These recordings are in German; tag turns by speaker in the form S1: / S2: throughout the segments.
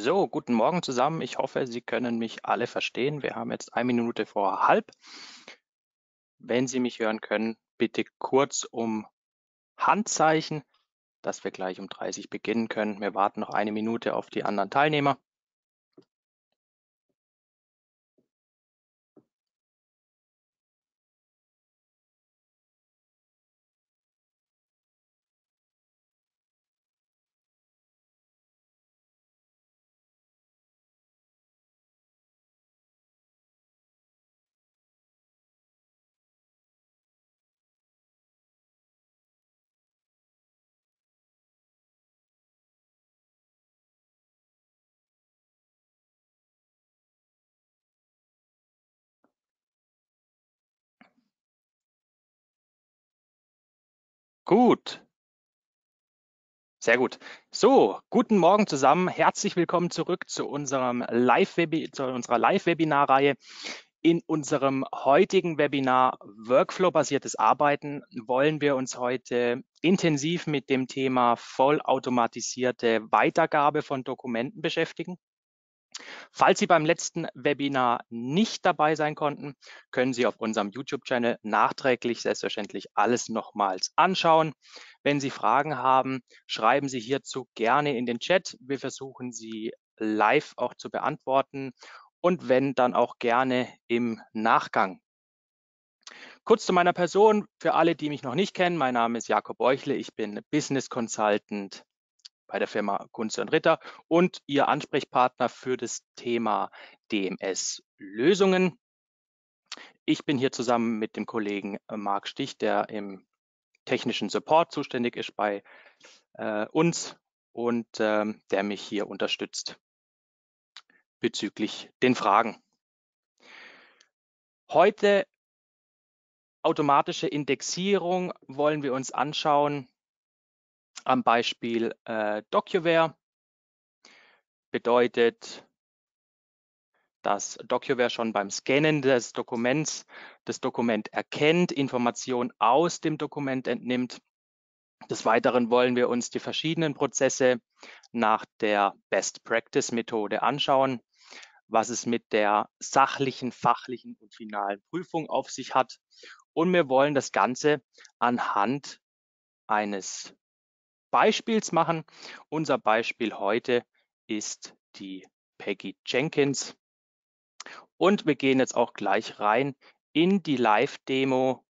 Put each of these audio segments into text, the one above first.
S1: So, guten Morgen zusammen. Ich hoffe, Sie können mich alle verstehen. Wir haben jetzt eine Minute vor halb. Wenn Sie mich hören können, bitte kurz um Handzeichen, dass wir gleich um 30 beginnen können. Wir warten noch eine Minute auf die anderen Teilnehmer. Gut. Sehr gut. So, guten Morgen zusammen. Herzlich willkommen zurück zu unserem Live zu unserer Live-Webinar-Reihe. In unserem heutigen Webinar Workflow-basiertes Arbeiten wollen wir uns heute intensiv mit dem Thema vollautomatisierte Weitergabe von Dokumenten beschäftigen. Falls Sie beim letzten Webinar nicht dabei sein konnten, können Sie auf unserem YouTube-Channel nachträglich selbstverständlich alles nochmals anschauen. Wenn Sie Fragen haben, schreiben Sie hierzu gerne in den Chat. Wir versuchen sie live auch zu beantworten und wenn dann auch gerne im Nachgang. Kurz zu meiner Person, für alle, die mich noch nicht kennen, mein Name ist Jakob Beuchle, ich bin Business Consultant bei der Firma Kunze und Ritter und Ihr Ansprechpartner für das Thema DMS-Lösungen. Ich bin hier zusammen mit dem Kollegen äh, Marc Stich, der im technischen Support zuständig ist bei äh, uns und ähm, der mich hier unterstützt bezüglich den Fragen. Heute automatische Indexierung wollen wir uns anschauen am Beispiel äh, DocuWare bedeutet, dass DocuWare schon beim Scannen des Dokuments das Dokument erkennt, Informationen aus dem Dokument entnimmt. Des Weiteren wollen wir uns die verschiedenen Prozesse nach der Best Practice Methode anschauen, was es mit der sachlichen, fachlichen und finalen Prüfung auf sich hat. Und wir wollen das Ganze anhand eines Beispiels machen. Unser Beispiel heute ist die Peggy Jenkins. Und wir gehen jetzt auch gleich rein in die Live-Demo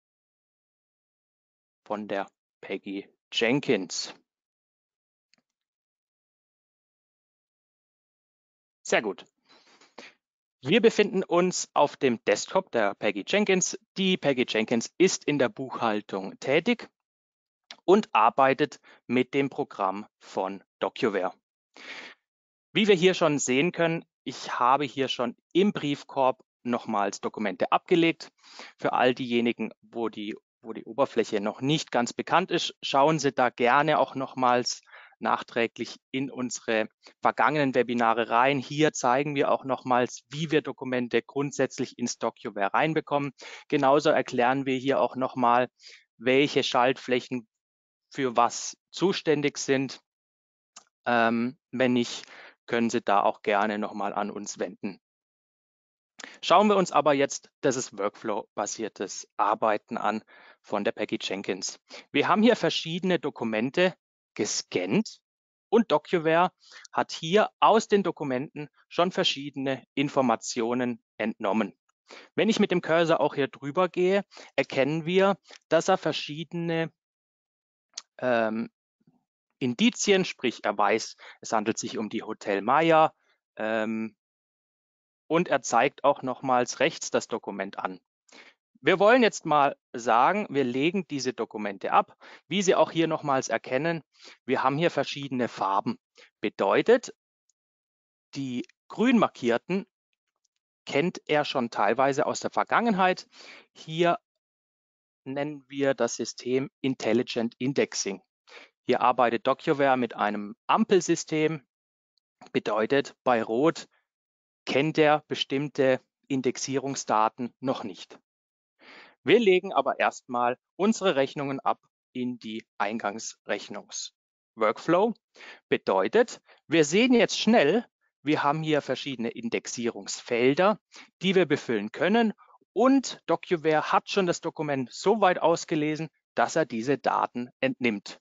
S1: von der Peggy Jenkins. Sehr gut. Wir befinden uns auf dem Desktop der Peggy Jenkins. Die Peggy Jenkins ist in der Buchhaltung tätig und arbeitet mit dem Programm von DocuWare. Wie wir hier schon sehen können, ich habe hier schon im Briefkorb nochmals Dokumente abgelegt. Für all diejenigen, wo die, wo die Oberfläche noch nicht ganz bekannt ist, schauen Sie da gerne auch nochmals nachträglich in unsere vergangenen Webinare rein. Hier zeigen wir auch nochmals, wie wir Dokumente grundsätzlich ins DocuWare reinbekommen. Genauso erklären wir hier auch nochmal, welche Schaltflächen für was zuständig sind. Ähm, wenn nicht, können Sie da auch gerne nochmal an uns wenden. Schauen wir uns aber jetzt das Workflow-basiertes Arbeiten an von der Peggy Jenkins. Wir haben hier verschiedene Dokumente gescannt und DocuWare hat hier aus den Dokumenten schon verschiedene Informationen entnommen. Wenn ich mit dem Cursor auch hier drüber gehe, erkennen wir, dass er verschiedene ähm, Indizien, sprich er weiß, es handelt sich um die Hotel Maya ähm, und er zeigt auch nochmals rechts das Dokument an. Wir wollen jetzt mal sagen, wir legen diese Dokumente ab. Wie Sie auch hier nochmals erkennen, wir haben hier verschiedene Farben. Bedeutet, die grün markierten kennt er schon teilweise aus der Vergangenheit. Hier nennen wir das System Intelligent Indexing. Hier arbeitet DocuWare mit einem Ampelsystem. Bedeutet, bei Rot kennt er bestimmte Indexierungsdaten noch nicht. Wir legen aber erstmal unsere Rechnungen ab in die Eingangsrechnungs-Workflow. Bedeutet, wir sehen jetzt schnell, Wir haben hier verschiedene Indexierungsfelder, die wir befüllen können und DocuWare hat schon das Dokument so weit ausgelesen, dass er diese Daten entnimmt.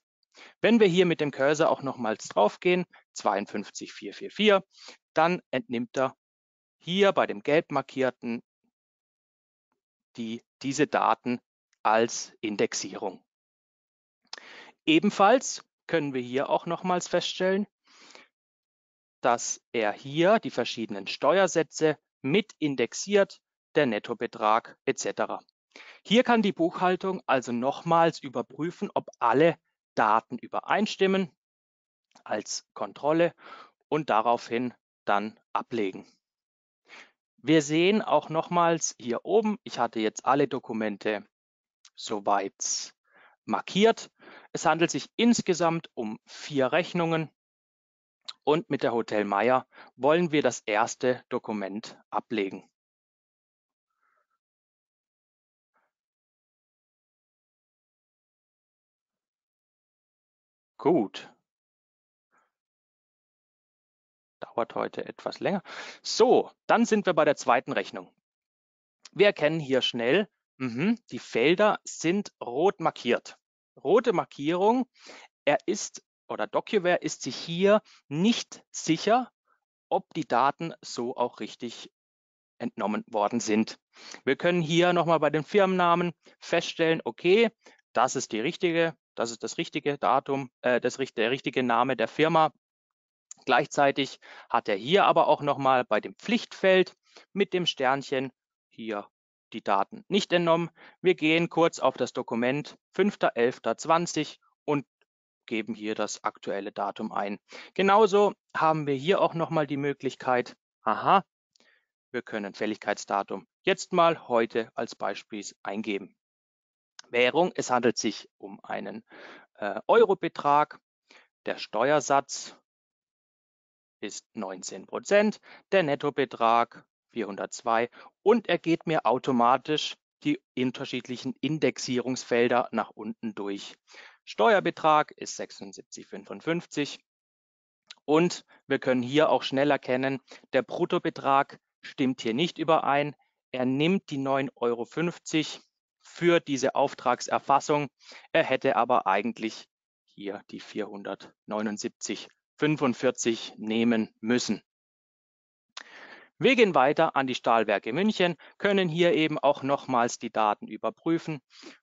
S1: Wenn wir hier mit dem Cursor auch nochmals draufgehen, 52444, dann entnimmt er hier bei dem gelb markierten die, diese Daten als Indexierung. Ebenfalls können wir hier auch nochmals feststellen, dass er hier die verschiedenen Steuersätze mit indexiert, der Nettobetrag etc. Hier kann die Buchhaltung also nochmals überprüfen, ob alle Daten übereinstimmen als Kontrolle und daraufhin dann ablegen. Wir sehen auch nochmals hier oben, ich hatte jetzt alle Dokumente soweit markiert. Es handelt sich insgesamt um vier Rechnungen und mit der Hotel Meier wollen wir das erste Dokument ablegen. Gut. Dauert heute etwas länger. So, dann sind wir bei der zweiten Rechnung. Wir erkennen hier schnell, mh, die Felder sind rot markiert. Rote Markierung, er ist oder DocuWare ist sich hier nicht sicher, ob die Daten so auch richtig entnommen worden sind. Wir können hier nochmal bei den Firmennamen feststellen, okay, das ist die richtige, das ist das richtige Datum, äh, das, der richtige Name der Firma. Gleichzeitig hat er hier aber auch nochmal bei dem Pflichtfeld mit dem Sternchen hier die Daten nicht entnommen. Wir gehen kurz auf das Dokument 5.11.20 und geben hier das aktuelle Datum ein. Genauso haben wir hier auch nochmal die Möglichkeit, aha, wir können Fälligkeitsdatum jetzt mal heute als Beispiel eingeben. Währung. Es handelt sich um einen äh, Eurobetrag. Der Steuersatz ist 19 Prozent, der Nettobetrag 402 und er geht mir automatisch die unterschiedlichen Indexierungsfelder nach unten durch. Steuerbetrag ist 76,55 und wir können hier auch schnell erkennen, der Bruttobetrag stimmt hier nicht überein. Er nimmt die 9,50 Euro für diese Auftragserfassung. Er hätte aber eigentlich hier die 479,45 nehmen müssen. Wir gehen weiter an die Stahlwerke München, können hier eben auch nochmals die Daten überprüfen.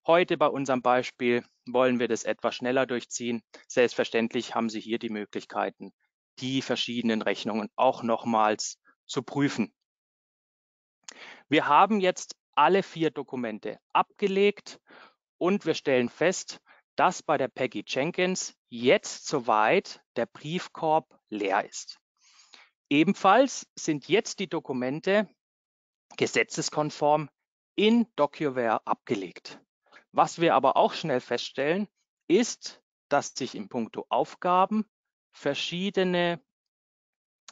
S1: Heute bei unserem Beispiel wollen wir das etwas schneller durchziehen. Selbstverständlich haben Sie hier die Möglichkeiten, die verschiedenen Rechnungen auch nochmals zu prüfen. Wir haben jetzt alle vier Dokumente abgelegt und wir stellen fest, dass bei der Peggy Jenkins jetzt soweit der Briefkorb leer ist. Ebenfalls sind jetzt die Dokumente gesetzeskonform in DocuWare abgelegt. Was wir aber auch schnell feststellen, ist, dass sich im Punkto Aufgaben verschiedene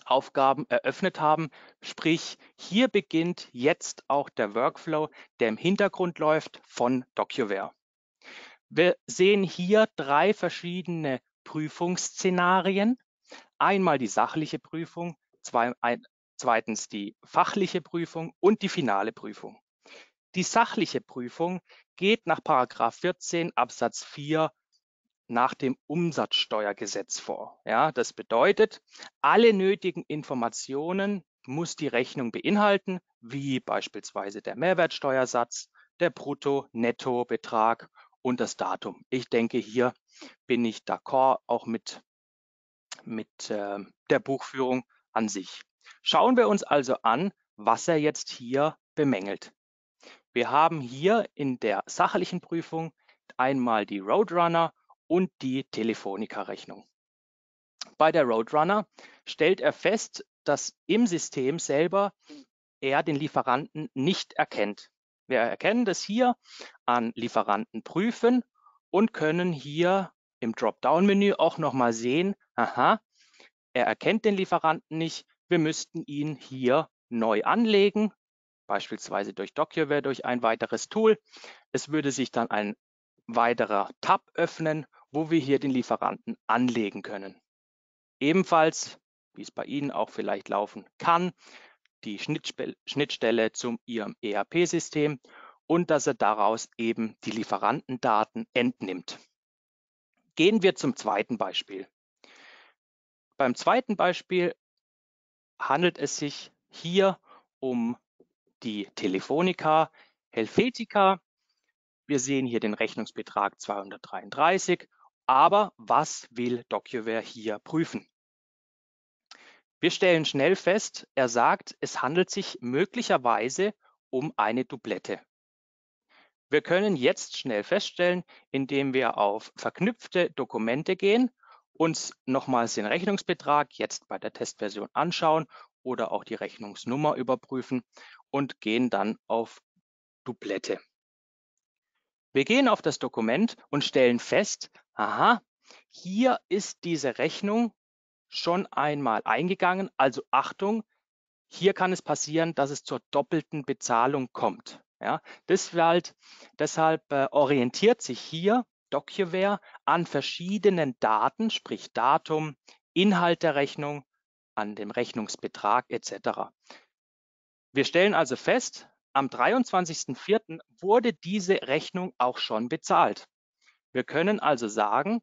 S1: Aufgaben eröffnet haben. Sprich, hier beginnt jetzt auch der Workflow, der im Hintergrund läuft von DocuWare. Wir sehen hier drei verschiedene Prüfungsszenarien. Einmal die sachliche Prüfung, zwei, ein, zweitens die fachliche Prüfung und die finale Prüfung. Die sachliche Prüfung geht nach 14 Absatz 4 nach dem Umsatzsteuergesetz vor. Ja, das bedeutet, alle nötigen Informationen muss die Rechnung beinhalten, wie beispielsweise der Mehrwertsteuersatz, der Brutto-Netto-Betrag und das Datum. Ich denke, hier bin ich d'accord auch mit, mit äh, der Buchführung an sich. Schauen wir uns also an, was er jetzt hier bemängelt. Wir haben hier in der sachlichen Prüfung einmal die Roadrunner und die Telefonica-Rechnung. Bei der Roadrunner stellt er fest, dass im System selber er den Lieferanten nicht erkennt. Wir erkennen das hier an Lieferanten prüfen und können hier im Dropdown-Menü auch nochmal sehen, aha, er erkennt den Lieferanten nicht, wir müssten ihn hier neu anlegen, beispielsweise durch DocuWare, durch ein weiteres Tool. Es würde sich dann ein weiterer Tab öffnen wo wir hier den Lieferanten anlegen können. Ebenfalls wie es bei Ihnen auch vielleicht laufen kann, die Schnittstelle zum Ihrem ERP-System und dass er daraus eben die Lieferantendaten entnimmt. Gehen wir zum zweiten Beispiel. Beim zweiten Beispiel handelt es sich hier um die Telefonica Helvetica. Wir sehen hier den Rechnungsbetrag 233. Aber was will DocuWare hier prüfen? Wir stellen schnell fest, er sagt, es handelt sich möglicherweise um eine Dublette. Wir können jetzt schnell feststellen, indem wir auf verknüpfte Dokumente gehen, uns nochmals den Rechnungsbetrag jetzt bei der Testversion anschauen oder auch die Rechnungsnummer überprüfen und gehen dann auf Dublette. Wir gehen auf das Dokument und stellen fest, aha, hier ist diese Rechnung schon einmal eingegangen. Also Achtung, hier kann es passieren, dass es zur doppelten Bezahlung kommt. Ja, deshalb, deshalb äh, orientiert sich hier DocuWare an verschiedenen Daten, sprich Datum, Inhalt der Rechnung, an dem Rechnungsbetrag etc. Wir stellen also fest, am 23.04. wurde diese Rechnung auch schon bezahlt. Wir können also sagen,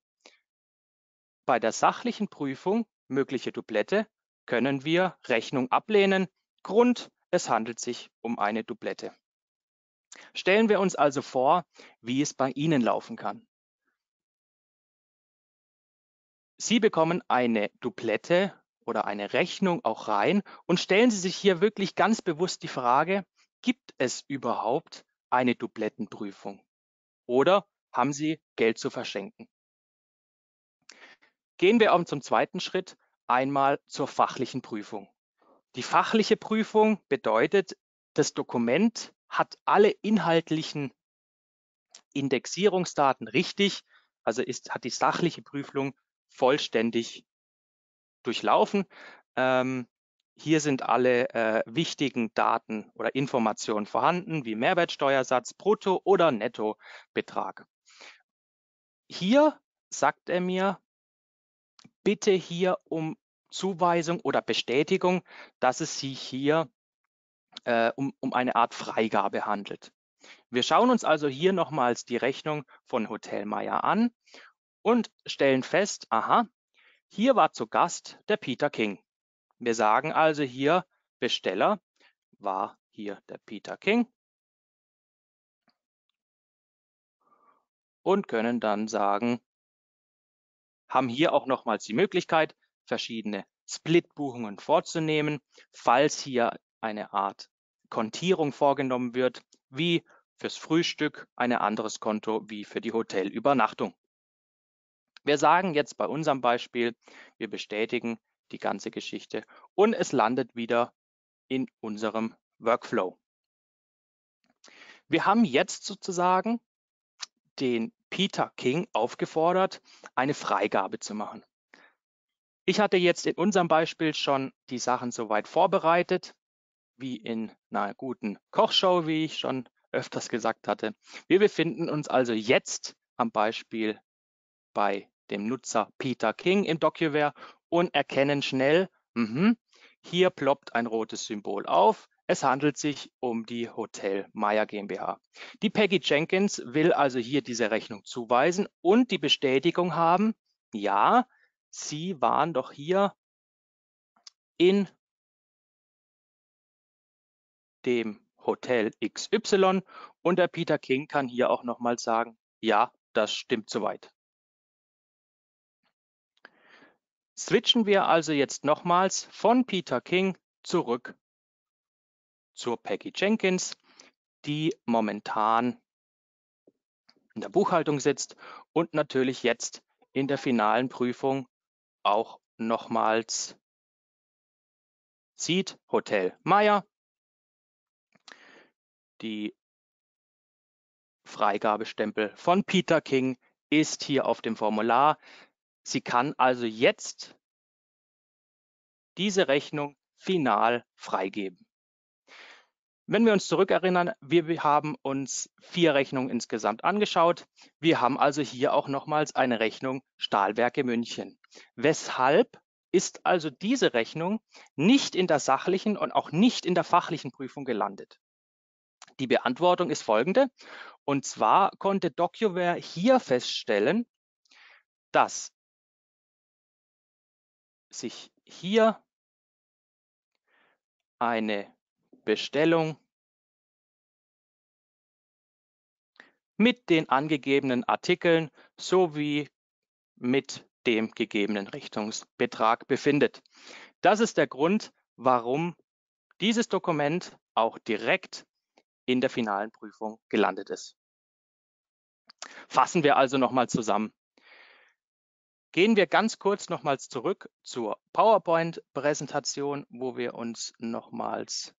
S1: bei der sachlichen Prüfung mögliche Dublette können wir Rechnung ablehnen. Grund, es handelt sich um eine Dublette. Stellen wir uns also vor, wie es bei Ihnen laufen kann. Sie bekommen eine Dublette oder eine Rechnung auch rein und stellen Sie sich hier wirklich ganz bewusst die Frage, gibt es überhaupt eine Dublettenprüfung? Oder haben Sie Geld zu verschenken? Gehen wir auch zum zweiten Schritt einmal zur fachlichen Prüfung. Die fachliche Prüfung bedeutet, das Dokument hat alle inhaltlichen Indexierungsdaten richtig, also ist, hat die sachliche Prüfung vollständig durchlaufen. Ähm, hier sind alle äh, wichtigen Daten oder Informationen vorhanden, wie Mehrwertsteuersatz, Brutto- oder Nettobetrag. Hier sagt er mir, bitte hier um Zuweisung oder Bestätigung, dass es sich hier äh, um, um eine Art Freigabe handelt. Wir schauen uns also hier nochmals die Rechnung von Hotel Meier an und stellen fest, aha, hier war zu Gast der Peter King. Wir sagen also hier, Besteller war hier der Peter King und können dann sagen, haben hier auch nochmals die Möglichkeit, verschiedene Split-Buchungen vorzunehmen, falls hier eine Art Kontierung vorgenommen wird, wie fürs Frühstück ein anderes Konto wie für die Hotelübernachtung. Wir sagen jetzt bei unserem Beispiel, wir bestätigen die ganze Geschichte und es landet wieder in unserem Workflow. Wir haben jetzt sozusagen den Peter King aufgefordert, eine Freigabe zu machen. Ich hatte jetzt in unserem Beispiel schon die Sachen soweit vorbereitet, wie in einer guten Kochshow, wie ich schon öfters gesagt hatte. Wir befinden uns also jetzt am Beispiel bei dem Nutzer Peter King im DocuWare und erkennen schnell, mh, hier ploppt ein rotes Symbol auf. Es handelt sich um die Hotel Meier GmbH. Die Peggy Jenkins will also hier diese Rechnung zuweisen und die Bestätigung haben, ja, Sie waren doch hier in dem Hotel XY und der Peter King kann hier auch nochmal sagen, ja, das stimmt soweit. Switchen wir also jetzt nochmals von Peter King zurück zur Peggy Jenkins, die momentan in der Buchhaltung sitzt und natürlich jetzt in der finalen Prüfung auch nochmals sieht, Hotel Meier, die Freigabestempel von Peter King ist hier auf dem Formular. Sie kann also jetzt diese Rechnung final freigeben. Wenn wir uns zurückerinnern, wir haben uns vier Rechnungen insgesamt angeschaut. Wir haben also hier auch nochmals eine Rechnung Stahlwerke München. Weshalb ist also diese Rechnung nicht in der sachlichen und auch nicht in der fachlichen Prüfung gelandet. Die Beantwortung ist folgende. Und zwar konnte DocuWare hier feststellen, dass sich hier eine Bestellung mit den angegebenen Artikeln sowie mit dem gegebenen Richtungsbetrag befindet. Das ist der Grund, warum dieses Dokument auch direkt in der finalen Prüfung gelandet ist. Fassen wir also nochmal zusammen. Gehen wir ganz kurz nochmals zurück zur PowerPoint-Präsentation, wo wir uns nochmals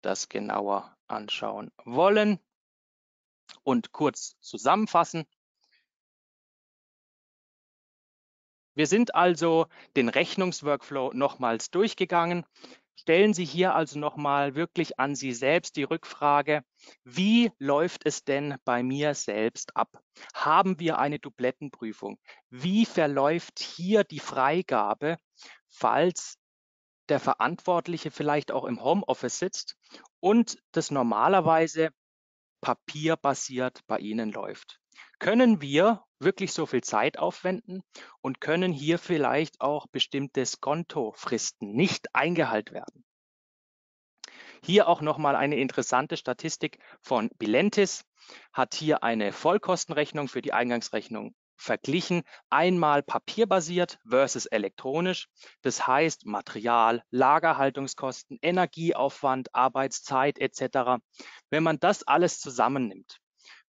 S1: das genauer anschauen wollen und kurz zusammenfassen. Wir sind also den Rechnungsworkflow nochmals durchgegangen. Stellen Sie hier also nochmal wirklich an Sie selbst die Rückfrage, wie läuft es denn bei mir selbst ab? Haben wir eine Dublettenprüfung? Wie verläuft hier die Freigabe, falls der Verantwortliche vielleicht auch im Homeoffice sitzt und das normalerweise papierbasiert bei Ihnen läuft. Können wir wirklich so viel Zeit aufwenden und können hier vielleicht auch bestimmte Skontofristen nicht eingehalten werden? Hier auch nochmal eine interessante Statistik von Bilentis, hat hier eine Vollkostenrechnung für die Eingangsrechnung verglichen, einmal papierbasiert versus elektronisch. Das heißt Material, Lagerhaltungskosten, Energieaufwand, Arbeitszeit etc. Wenn man das alles zusammennimmt,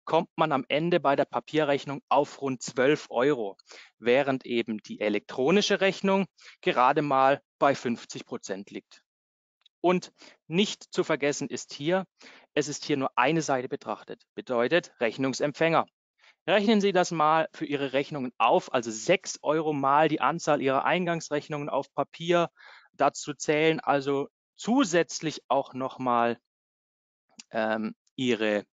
S1: kommt man am Ende bei der Papierrechnung auf rund 12 Euro, während eben die elektronische Rechnung gerade mal bei 50 Prozent liegt. Und nicht zu vergessen ist hier, es ist hier nur eine Seite betrachtet, bedeutet Rechnungsempfänger. Rechnen Sie das mal für Ihre Rechnungen auf, also 6 Euro mal die Anzahl Ihrer Eingangsrechnungen auf Papier. Dazu zählen also zusätzlich auch nochmal ähm, Ihre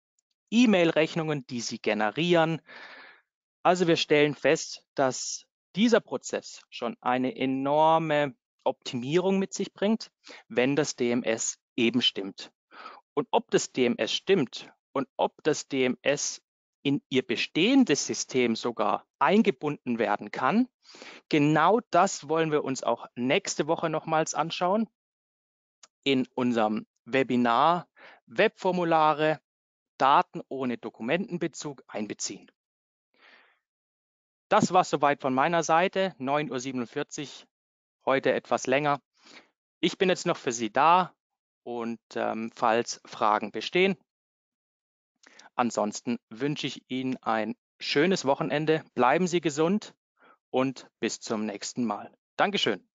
S1: E-Mail-Rechnungen, die Sie generieren. Also wir stellen fest, dass dieser Prozess schon eine enorme Optimierung mit sich bringt, wenn das DMS eben stimmt. Und ob das DMS stimmt und ob das DMS in ihr bestehendes System sogar eingebunden werden kann. Genau das wollen wir uns auch nächste Woche nochmals anschauen in unserem Webinar Webformulare Daten ohne Dokumentenbezug einbeziehen. Das war soweit von meiner Seite, 9.47 Uhr, heute etwas länger. Ich bin jetzt noch für Sie da und ähm, falls Fragen bestehen, Ansonsten wünsche ich Ihnen ein schönes Wochenende. Bleiben Sie gesund und bis zum nächsten Mal. Dankeschön.